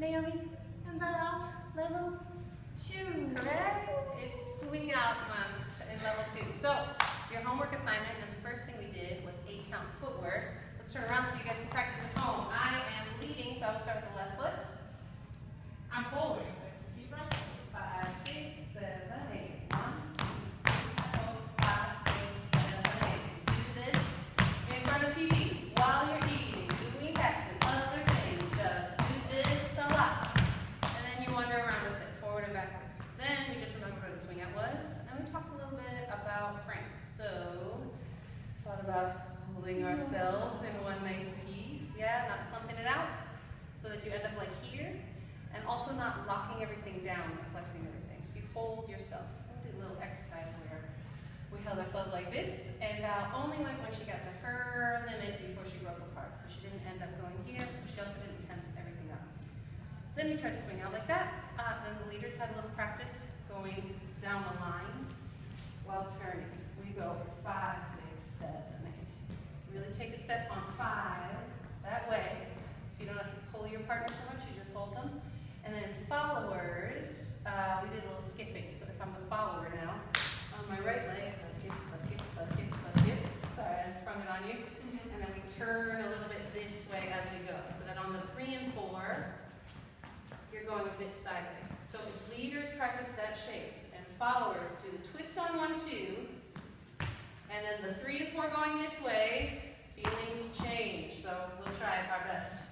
Naomi, and that um, level two, correct? It's swing out month in level two. So your homework assignment, and the first thing we did was eight count footwork. Let's turn around so you guys can practice at home. I am leading, so I will start with the left foot. I'm following. So keep right. Five, six, seven, eight. One, two, three, four, five, six, seven, eight. Do this in front of TV while you're eating, doing taxes, other things. Just do this a lot. And then you wander around with it, forward and backwards. Then we just remember what a swing out was, and we talked a little bit about frame. So, thought about holding ourselves in one nice piece. Yeah, not slumping it out so that you end up like here and also not locking everything down and flexing everything. So you hold yourself. We did a little exercise where we held ourselves like this, and uh, only went when she got to her limit before she broke apart. So she didn't end up going here, but she also didn't tense everything up. Then you tried to swing out like that. Uh, then the leaders had a little practice going down the line while turning. We go five, six, step on five that way, so you don't have to pull your partner so much. You just hold them. And then followers, uh, we did a little skipping. So if I'm the follower now, on my right leg, let's skip, let's skip, let's skip, let's skip. Sorry, I sprung it on you. And then we turn a little bit this way as we go. So that on the three and four, you're going a bit sideways. So if leaders practice that shape and followers do the twist on one, two, and then the three and four going this way. So we'll try our best.